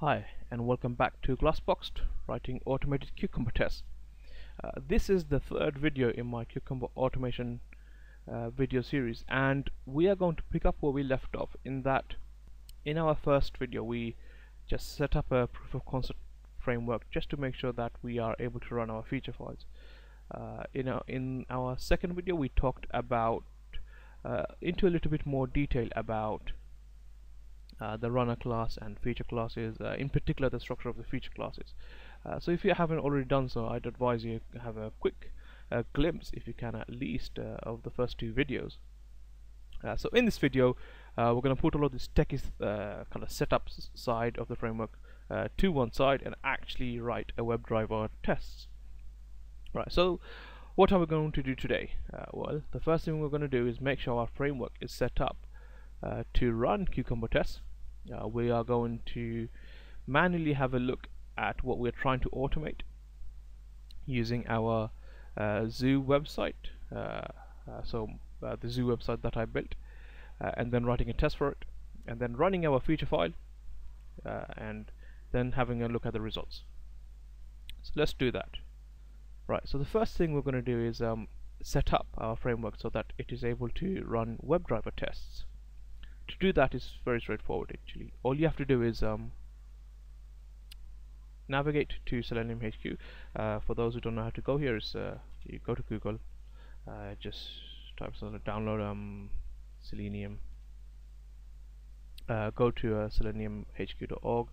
Hi and welcome back to Glassboxed writing automated cucumber tests. Uh, this is the third video in my cucumber automation uh, video series and we are going to pick up where we left off in that in our first video we just set up a proof of concept framework just to make sure that we are able to run our feature files. Uh, in, our, in our second video we talked about into a little bit more detail about uh, the runner class and feature classes, uh, in particular the structure of the feature classes. Uh, so if you haven't already done so, I'd advise you have a quick uh, glimpse, if you can at least, uh, of the first two videos. Uh, so in this video, we're going to put all of this techie kind of setup side of the framework to one side and actually write a WebDriver tests. Right, so what are we going to do today? well, the first thing we're going to do is make sure our framework is set up uh, to run Cucumber tests, uh, we are going to manually have a look at what we're trying to automate using our uh, zoo website. Uh, uh, so uh, the zoo website that I built, and then writing a test for it, and then running our feature file, and then having a look at the results. So let's do that. Right. So the first thing we're going to do is um, set up our framework so that it is able to run WebDriver tests. To do that is very straightforward actually. All you have to do is um, navigate to Selenium HQ uh, for those who don't know how to go here is uh, you go to Google uh, just type something download um, Selenium. Uh, go to uh, seleniumhq.org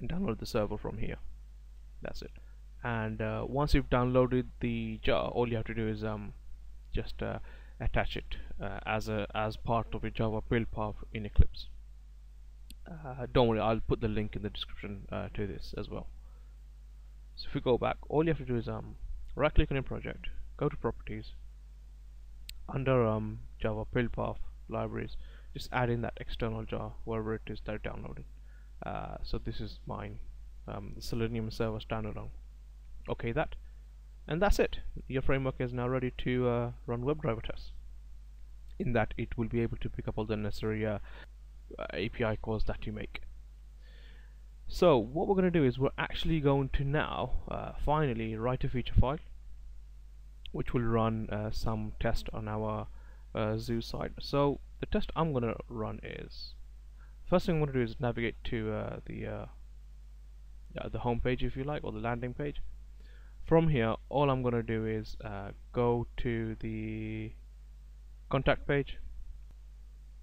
and download the server from here that's it and uh, once you've downloaded the jar all you have to do is um, just uh, attach it uh, as a as part of a Java build path in Eclipse. Uh, don't worry, I'll put the link in the description uh, to this as well. So if we go back, all you have to do is um, right click on your project, go to properties, under um, Java build path libraries, just add in that external jar wherever it is they're downloading. Uh, so this is mine, um, Selenium server standalone. Okay, that and that's it your framework is now ready to uh, run WebDriver tests in that it will be able to pick up all the necessary uh, API calls that you make so what we're going to do is we're actually going to now uh, finally write a feature file which will run uh, some test on our uh, zoo site. so the test I'm going to run is first thing I'm going to do is navigate to uh, the home page if you like or the landing page. From here all I'm gonna do is uh, go to the contact page.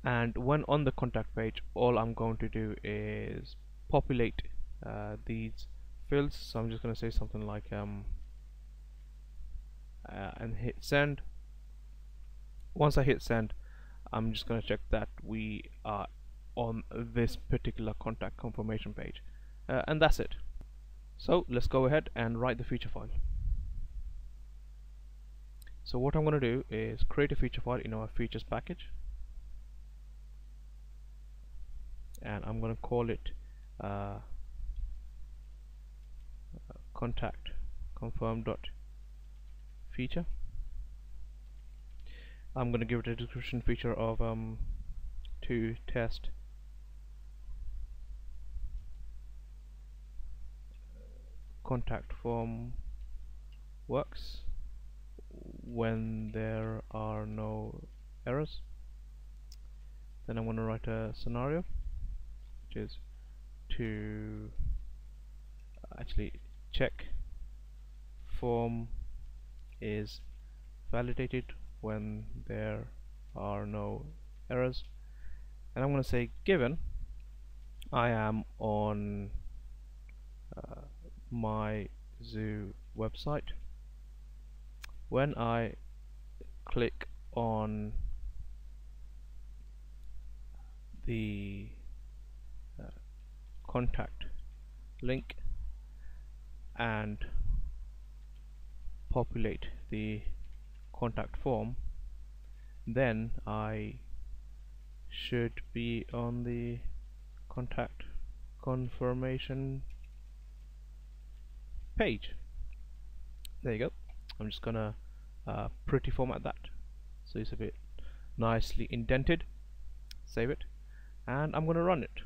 And when on the contact page all I'm going to do is populate uh, these fields. So I'm just gonna say something like um, uh, and hit send. Once I hit send I'm just gonna check that we are on this particular contact confirmation page. Uh, and that's it so let's go ahead and write the feature file. So what I'm going to do is create a feature file in our features package and I'm going to call it uh, contact confirm dot feature I'm going to give it a description feature of um, to test contact form works when there are no errors. Then I'm going to write a scenario which is to actually check form is validated when there are no errors. And I'm going to say given I am on my zoo website. When I click on the uh, contact link and populate the contact form then I should be on the contact confirmation page. There you go. I'm just gonna uh, pretty format that. So it's a bit nicely indented. Save it. And I'm gonna run it.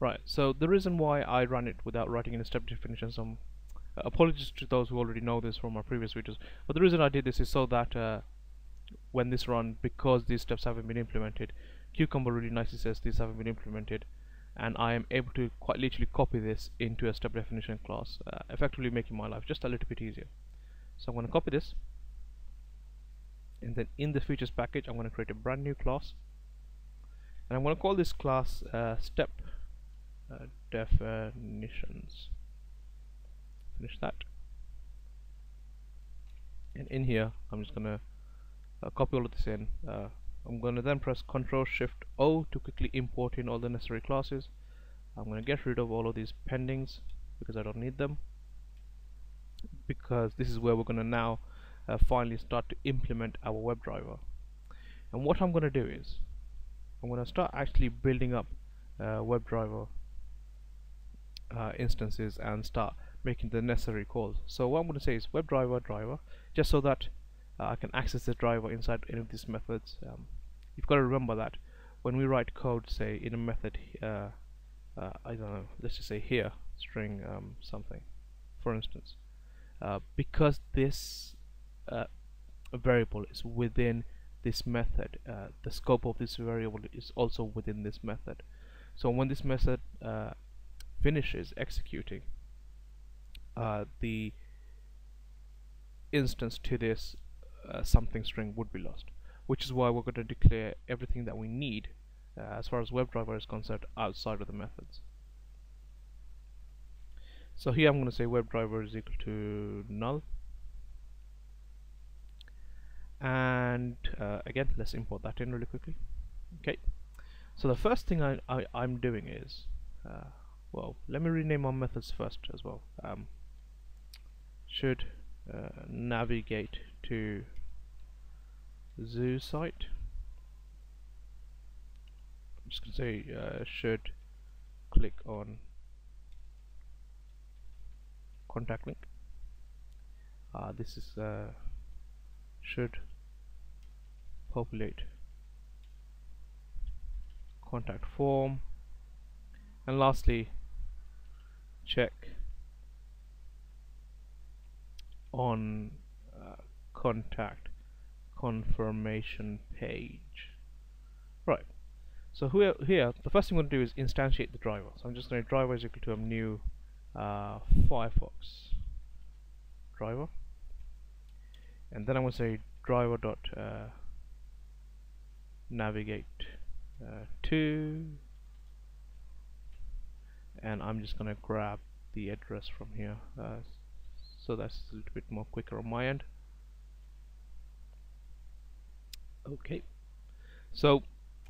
Right so the reason why I run it without writing in any step definitions um, uh, apologies to those who already know this from our previous videos but the reason I did this is so that uh, when this run because these steps haven't been implemented Cucumber really nicely says these haven't been implemented and I am able to quite literally copy this into a step definition class uh, effectively making my life just a little bit easier. So I'm going to copy this and then in the features package I'm going to create a brand new class. And I'm going to call this class uh, step uh, definitions. Finish that. And in here I'm just going to uh, copy all of this in uh, I'm going to then press Ctrl Shift O to quickly import in all the necessary classes. I'm going to get rid of all of these pendings because I don't need them because this is where we're going to now uh, finally start to implement our WebDriver and what I'm going to do is I'm going to start actually building up uh, WebDriver uh, instances and start making the necessary calls. So what I'm going to say is WebDriver driver just so that uh, I can access the driver inside any of these methods um, you've got to remember that when we write code say in a method uh, uh, I don't know let's just say here string um, something for instance uh, because this uh, variable is within this method uh, the scope of this variable is also within this method. So when this method uh, finishes executing the instance to this something string would be lost which is why we're going to declare everything that we need uh, as far as WebDriver is concerned outside of the methods. So here I'm going to say WebDriver is equal to null. And uh, again let's import that in really quickly. Okay. So the first thing I, I, am doing is uh, well let me rename our methods first as well. Um, should uh, navigate to zoo site. I'm just gonna say uh, should click on contact link. Uh, this is uh, should populate contact form. And lastly check on uh, contact confirmation page. Right. So here, here the first thing I'm going to do is instantiate the driver. So I'm just going to driver is equal to a new uh, Firefox driver. And then I'm going to say driver dot uh, navigate uh, to. And I'm just going to grab the address from here uh, so that's a little bit more quicker on my end okay. So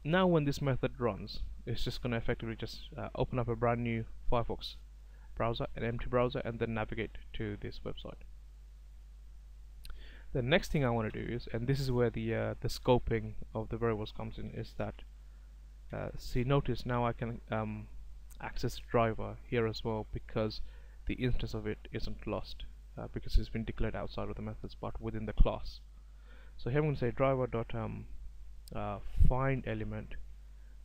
now when this method runs it's just going to effectively just uh, open up a brand new Firefox browser an empty browser and then navigate to this website. The next thing I want to do is and this is where the uh, the scoping of the variables comes in is that uh, see notice now I can um, access driver here as well because the instance of it isn't lost uh, because it's been declared outside of the methods but within the class so here I'm going to say driver dot um, uh, find element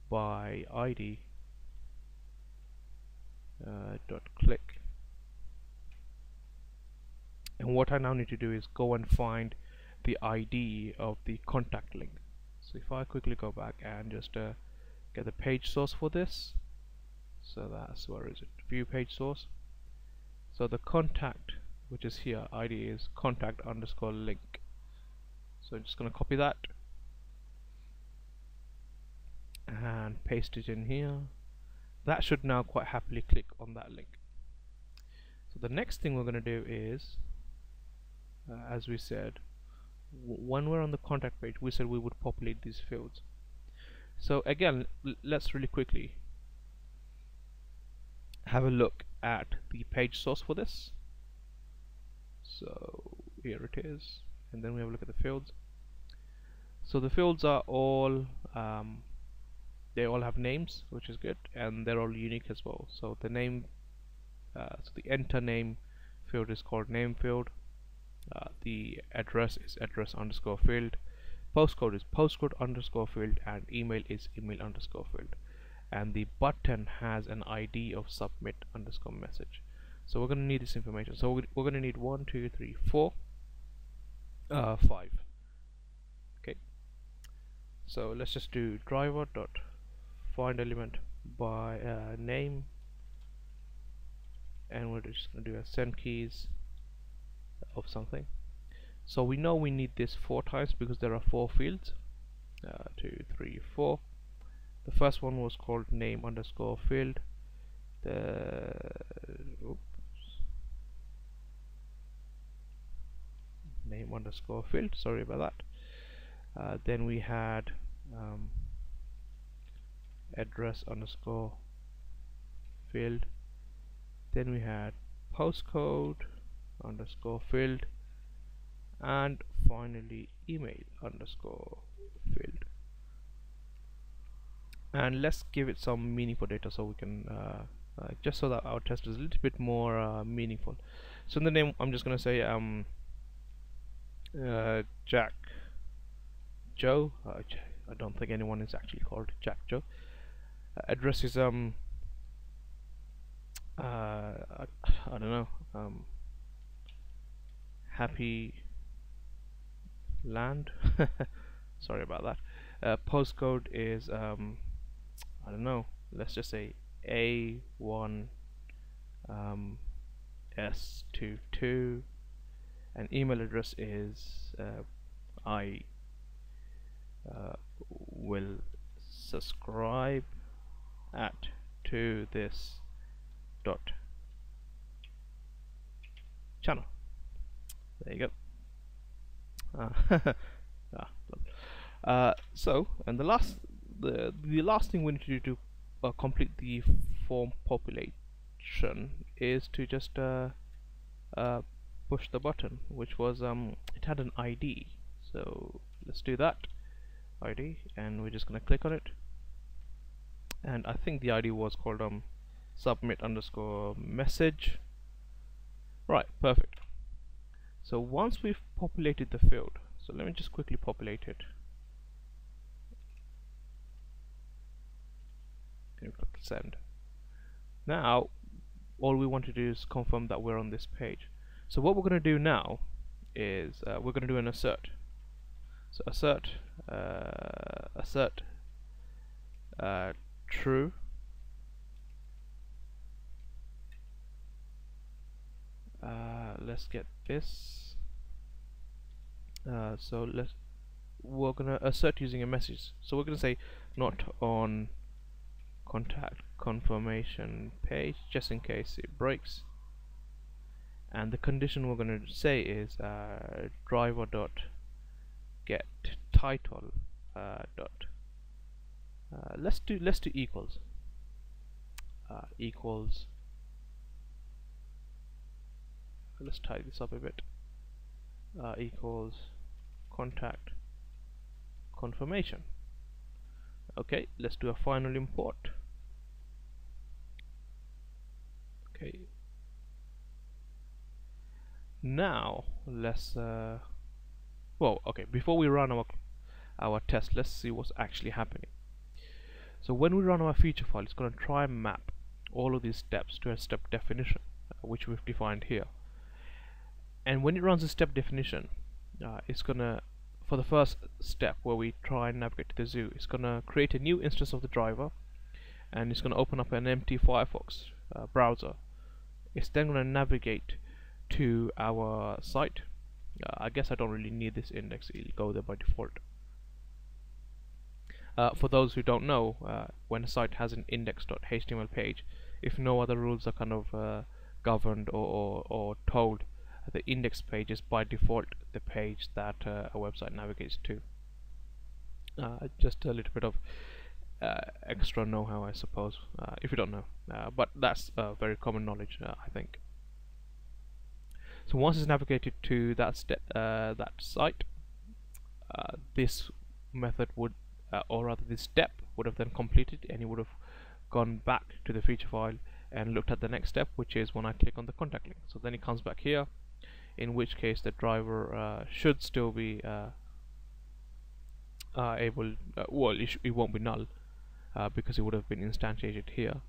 by id uh, dot click. And what I now need to do is go and find the ID of the contact link. So if I quickly go back and just uh, get the page source for this. So that's where is it? View page source. So the contact which is here ID is contact underscore link so I'm just going to copy that. And paste it in here. That should now quite happily click on that link. So the next thing we're going to do is uh, as we said when we're on the contact page we said we would populate these fields. So again let's really quickly have a look at the page source for this. So here it is. And then we have a look at the fields so the fields are all um, they all have names which is good and they're all unique as well. So the name uh, so the enter name field is called name field. Uh, the address is address underscore field. Postcode is postcode underscore field and email is email underscore field. And the button has an ID of submit underscore message. So we're going to need this information. So we're going to need one two three four uh, five so let's just do driver dot find element by uh, name. And we're just going to do a send keys of something. So we know we need this four times because there are four fields. Uh, two three four. The first one was called name underscore field. The oops, name underscore field. Sorry about that uh, then we had um, address underscore field. Then we had postcode underscore field. And finally email underscore field. And let's give it some meaningful data so we can uh, uh, just so that our test is a little bit more uh, meaningful. So in the name I'm just gonna say um uh, Jack Joe. Uh, I don't think anyone is actually called Jack Joe. Uh, address is um I, I don't know. Um happy land? Sorry about that. Uh, postcode is um, I don't know. Let's just say A1 um, S22 and email address is uh, I uh, will subscribe at to this dot channel. There you go. Uh, ah, uh, so and the last the the last thing we need to do to uh, complete the form population is to just uh, push the button which was um it had an ID so let's do that ID and we're just gonna click on it. And I think the ID was called um submit underscore message. Right perfect. So once we've populated the field so let me just quickly populate it. Send. Now all we want to do is confirm that we're on this page. So what we're going to do now is uh, we're going to do an assert so assert uh, assert uh, true. Uh, let's get this. Uh, so let's we're gonna assert using a message. So we're gonna say not on contact confirmation page just in case it breaks. And the condition we're going to say is uh, driver dot get title uh, dot uh, let's do let's do equals. Uh, equals. Let's tie this up a bit. Uh, equals contact confirmation. Okay let's do a final import. Okay. Now let's uh, well okay before we run our our test let's see what's actually happening. So when we run our feature file it's going to try and map all of these steps to a step definition uh, which we've defined here. And when it runs a step definition uh, it's gonna for the first step where we try and navigate to the zoo it's gonna create a new instance of the driver and it's gonna open up an empty Firefox uh, browser. It's then gonna navigate to our site uh, I guess I don't really need this index it'll go there by default uh, for those who don't know uh, when a site has an index.html page if no other rules are kind of uh, governed or, or, or told the index page is by default the page that uh, a website navigates to. Uh, just a little bit of extra know-how, I suppose, if you don't know. But that's very common knowledge, I think. So once it's navigated to that that site, this method would, or rather this step, would have then completed, and it would have gone back to the feature file and looked at the next step, which is when I click on the contact link. So then it comes back here, in which case the driver uh, should still be uh, uh, able uh, well it, it, won't be null because it would have been instantiated here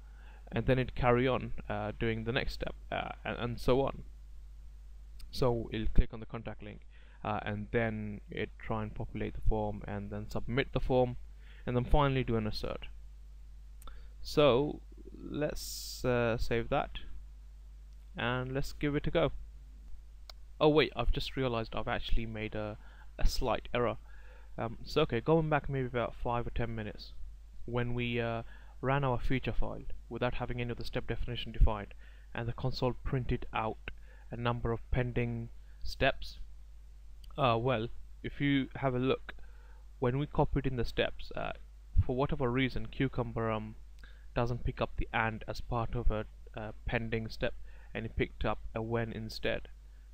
and then it carry on doing the next step and, and so on so it'll click on the contact link uh, and then it try and populate the form and then submit the form and then finally do an assert. So let's uh, save that and let's give it a go. Oh wait I've just realized I've actually made a, a slight error. Um, so okay going back maybe about 5 or 10 minutes when we uh, ran our feature file without having any of the step definition defined and the console printed out a number of pending steps. Uh, well if you have a look when we copied in the steps uh, for whatever reason Cucumber um, doesn't pick up the AND as part of a uh, pending step and it picked up a when instead.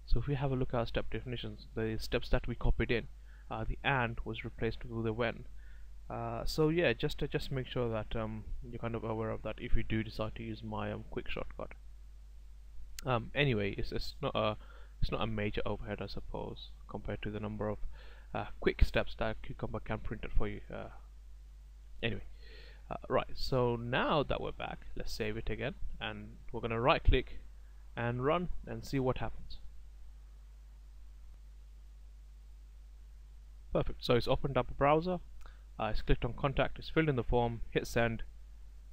So if we have a look at our step definitions the steps that we copied in uh, the AND was replaced with a when. Uh, so yeah just uh, just make sure that um, you're kind of aware of that if you do decide to use my um, quick shortcut um, anyway it's, it's not a it's not a major overhead I suppose compared to the number of uh, quick steps that Cucumber can print it for you uh, anyway. Uh, right so now that we're back let's save it again and we're gonna right click and run and see what happens. Perfect so it's opened up a browser uh, it's clicked on contact it's filled in the form hit send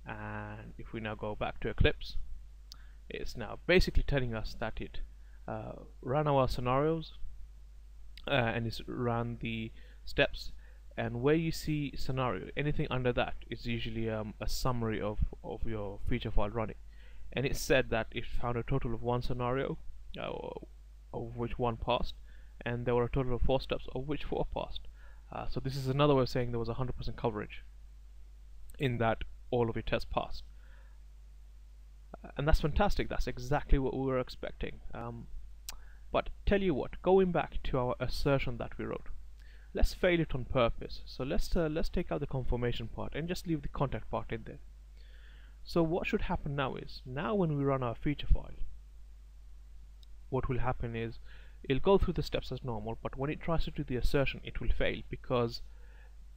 and if we now go back to Eclipse it's now basically telling us that it uh, ran our scenarios uh, and it's ran the steps. And where you see scenario anything under that is usually um, a summary of, of your feature file running. And it said that it found a total of one scenario uh, of which one passed and there were a total of four steps of which four passed. Uh, so this is another way of saying there was 100% coverage in that all of your tests passed and that's fantastic. That's exactly what we were expecting. Um, but tell you what going back to our assertion that we wrote let's fail it on purpose. So let's uh, let's take out the confirmation part and just leave the contact part in there. So what should happen now is now when we run our feature file what will happen is it'll go through the steps as normal but when it tries to do the assertion it will fail because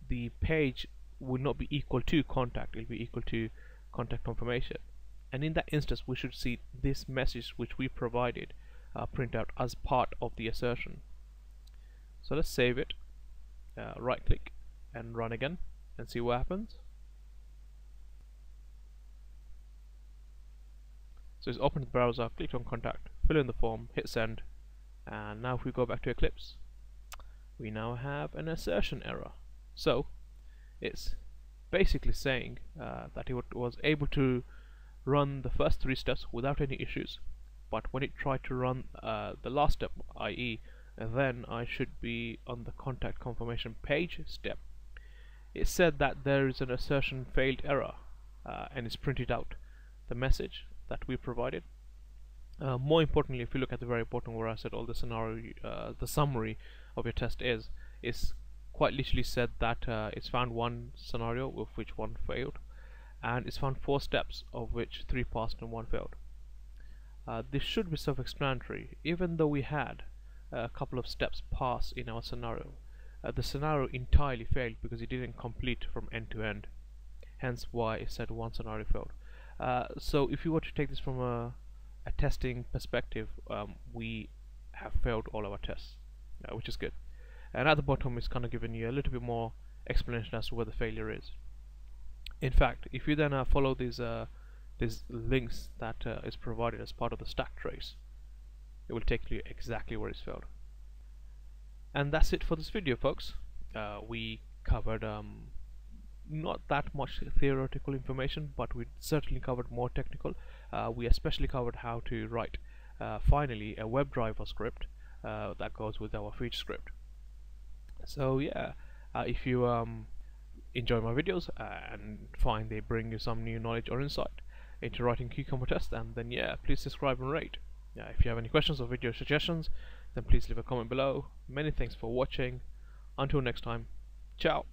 the page will not be equal to contact. It'll be equal to contact confirmation and in that instance we should see this message which we provided uh, print out as part of the assertion. So let's save it uh, right click and run again and see what happens. So it's opened the browser click on contact fill in the form hit send. And now if we go back to Eclipse we now have an assertion error. So it's basically saying uh, that it was able to run the first three steps without any issues. But when it tried to run uh, the last step i.e. then I should be on the contact confirmation page step. It said that there is an assertion failed error uh, and it's printed out the message that we provided. Uh, more importantly if you look at the very bottom where I said all the scenario uh, the summary of your test is is quite literally said that uh, it's found one scenario with which one failed and it's found four steps of which three passed and one failed. Uh, this should be self-explanatory even though we had a couple of steps pass in our scenario. Uh, the scenario entirely failed because it didn't complete from end to end hence why it said one scenario failed. Uh, so if you were to take this from a, a testing perspective um, we have failed all our tests uh, which is good and at the bottom it's kind of giving you a little bit more explanation as to where the failure is in fact if you then uh, follow these uh, these links that uh, is provided as part of the stack trace it will take you exactly where it's failed and that's it for this video folks. Uh, we covered um, not that much theoretical information but we certainly covered more technical. Uh, we especially covered how to write uh, finally a WebDriver script that goes with our feature script. So yeah if you um, enjoy my videos and find they bring you some new knowledge or insight into writing cucumber tests and then yeah please subscribe and rate. Yeah, if you have any questions or video suggestions then please leave a comment below. Many thanks for watching. Until next time ciao